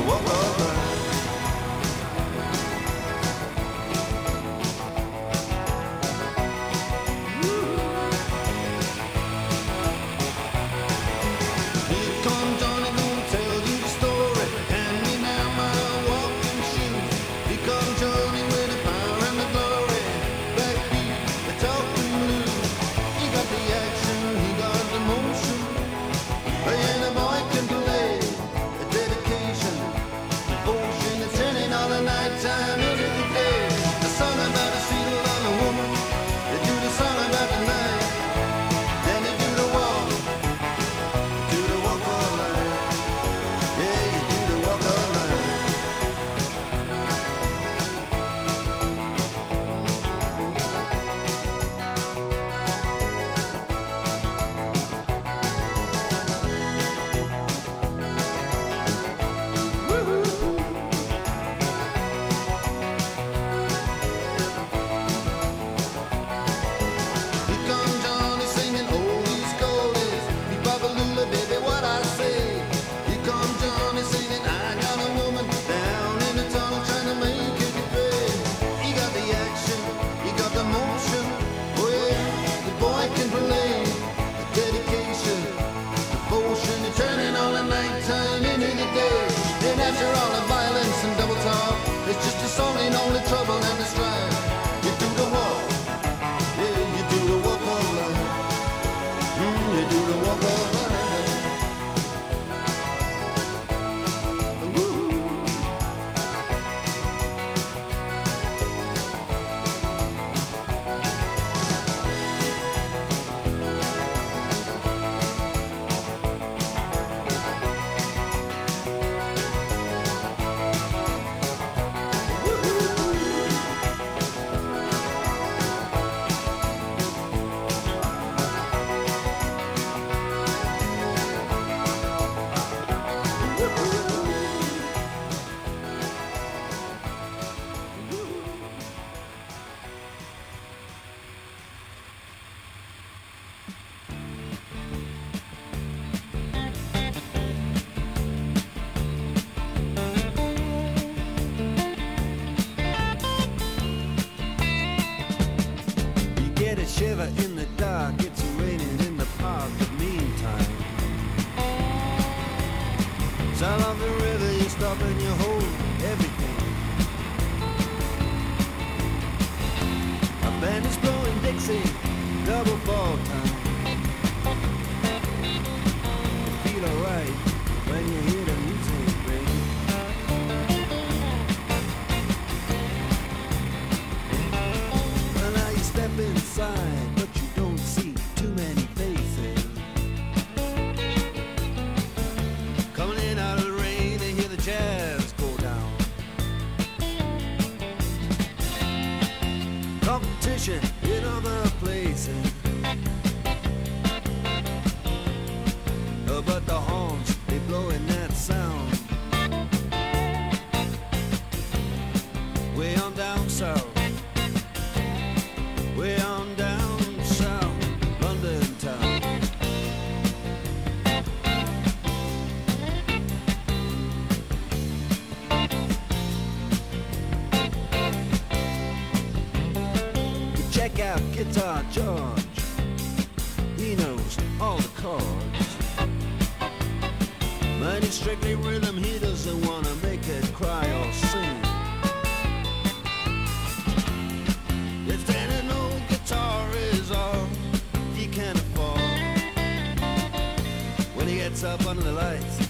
whoa, whoa, whoa. all of us. Sound of the river, you're stopping your whole competition in other places. guitar George. He knows all the chords. But it's strictly rhythm, he doesn't wanna make it cry or sing. If any an old guitar is all he can afford, when he gets up under the lights.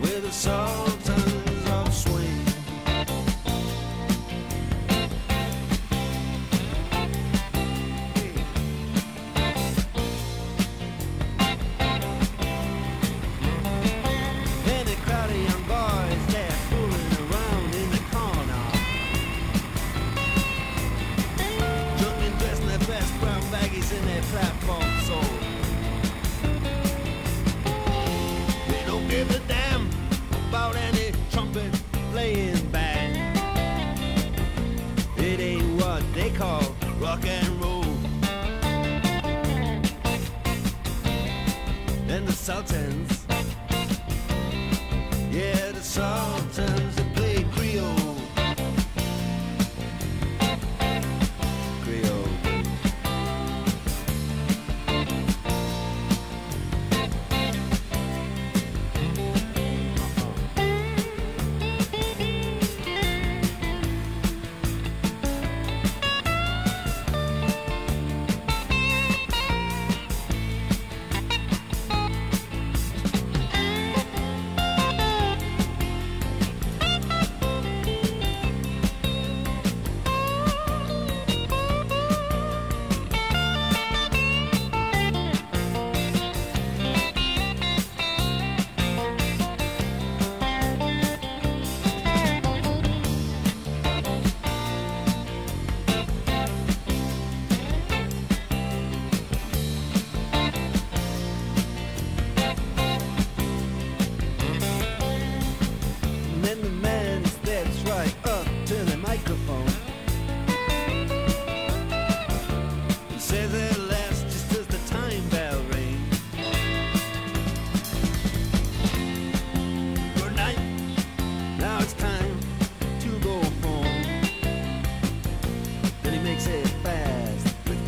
with a song. consultant.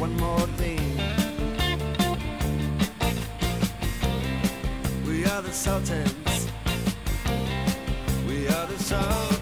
one more thing. We are the Sultans. We are the Sultans.